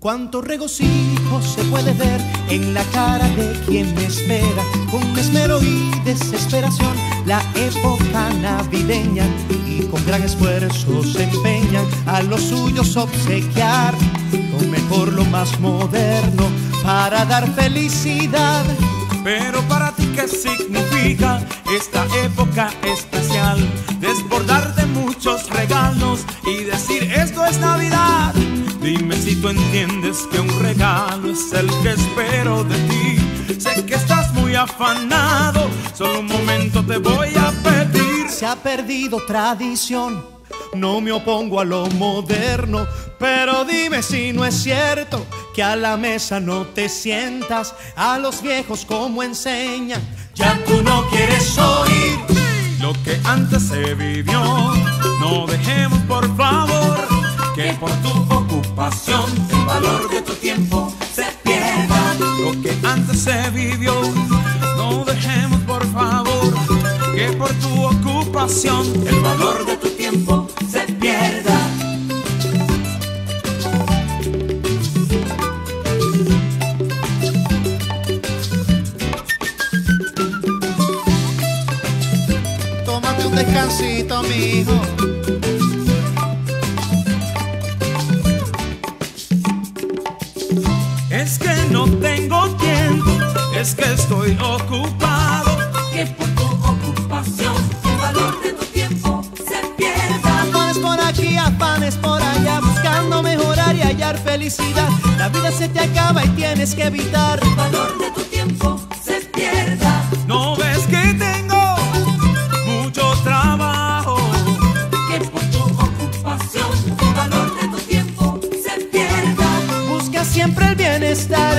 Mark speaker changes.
Speaker 1: Cuánto regocijo se puede ver en la cara de quien me espera, con esmero y desesperación, la época navideña y con gran esfuerzo se empeñan a los suyos obsequiar lo mejor, lo más moderno para dar felicidad.
Speaker 2: Pero para ti, ¿qué significa esta época especial? Desbordar de muchos regalos y decir esto es Navidad. Dime si tú entiendes que un regalo es el que espero de ti. Sé que estás muy afanado, solo un momento te voy a pedir. Se
Speaker 1: ha perdido tradición, no me opongo a lo moderno, pero dime si no es cierto que a la mesa no te sientas a los viejos como enseñan. Ya tú no quieres oír
Speaker 2: lo que antes se vivió. No dejemos por favor que por tu el valor de tu tiempo se pierda. Lo que antes se vivió, no dejemos por favor que por tu ocupación el valor de tu tiempo se pierda.
Speaker 1: Tómate un descansito, mijo.
Speaker 2: tengo tiempo, es que estoy ocupado. Que por tu ocupación, el valor de tu
Speaker 3: tiempo se pierda.
Speaker 1: Afanes por aquí, afanes por allá, buscando mejorar y hallar felicidad. La vida se te acaba y tienes que evitar. El valor
Speaker 3: de tu tiempo se pierda.
Speaker 2: No ves que tengo mucho trabajo. Que por tu ocupación, el valor de tu
Speaker 3: tiempo se
Speaker 2: pierda.
Speaker 1: Busca siempre el bienestar